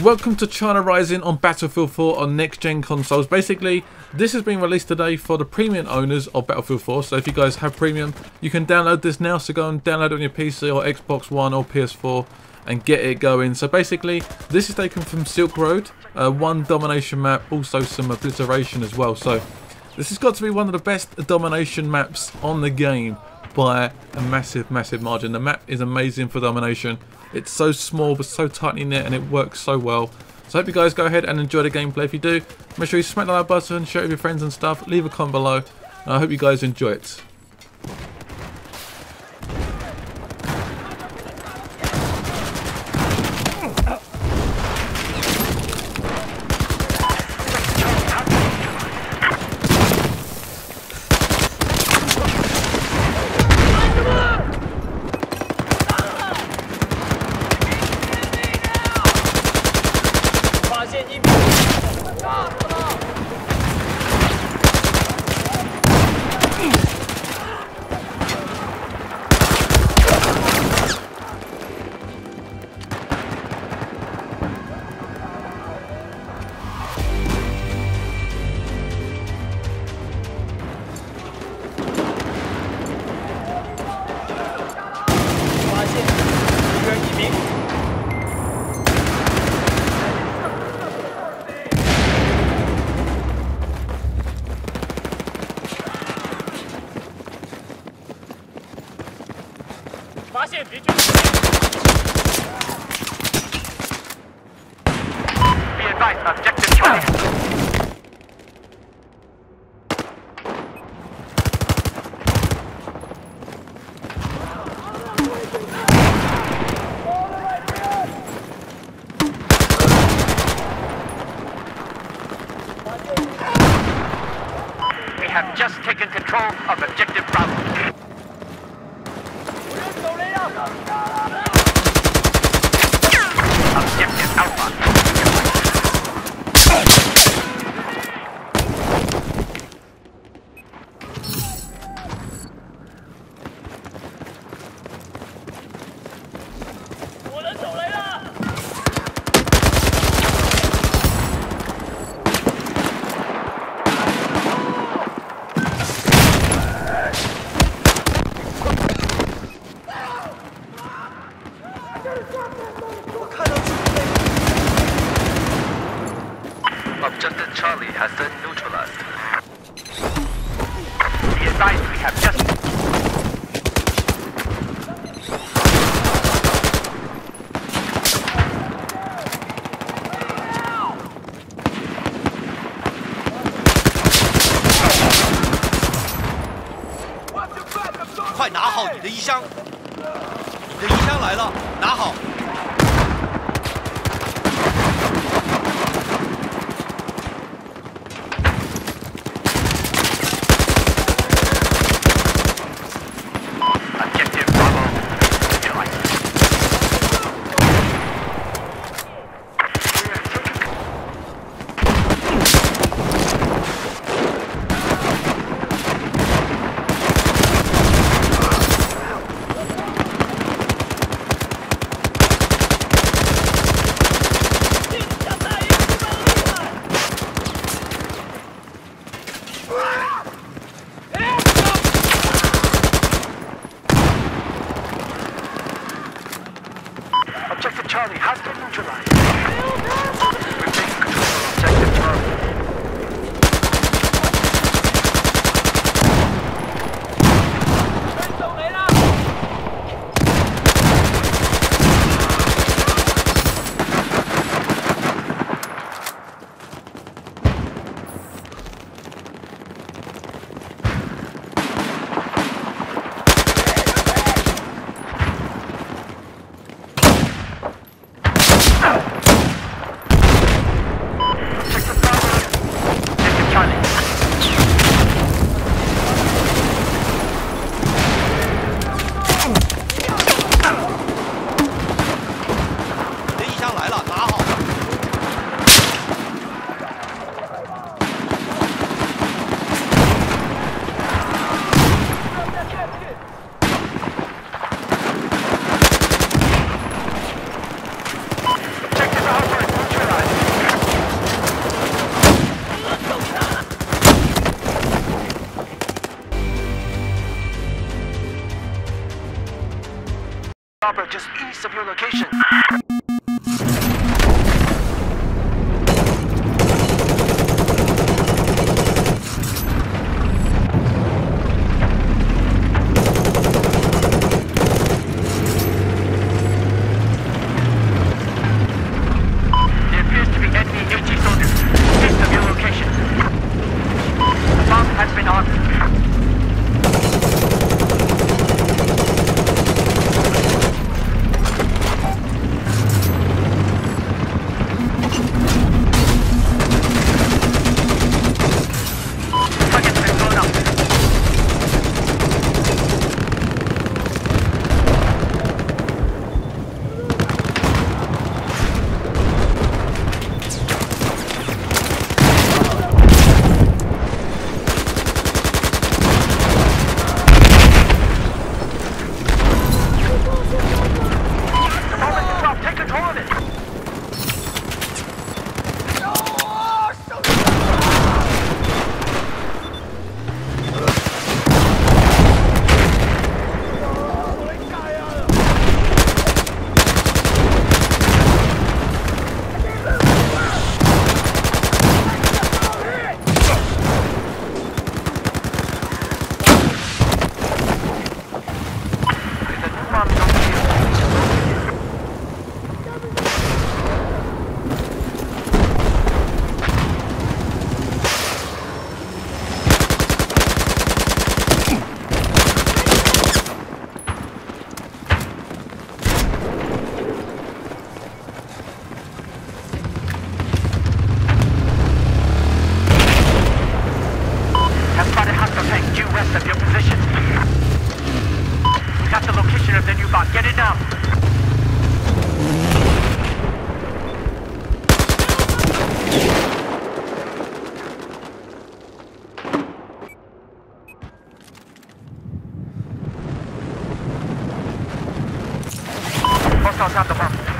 Welcome to China Rising on Battlefield 4 on next gen consoles. Basically, this has been released today for the premium owners of Battlefield 4. So if you guys have premium, you can download this now. So go and download it on your PC or Xbox One or PS4 and get it going. So basically, this is taken from Silk Road, uh, one domination map, also some obliteration as well. So this has got to be one of the best domination maps on the game by a massive, massive margin. The map is amazing for domination. It's so small but so tightly knit and it works so well. So I hope you guys go ahead and enjoy the gameplay. If you do, make sure you smack the like button, share it with your friends and stuff, leave a comment below. I hope you guys enjoy it. We have just taken control of objective Bravo. Objective Objective Charlie has been neutralized. Be advised we have just... “快拿好你的衣箱！你的衣箱来了，拿好 Ah! of your location. your position. We have the location of the new bot. Get it now. Hostiles have the bomb.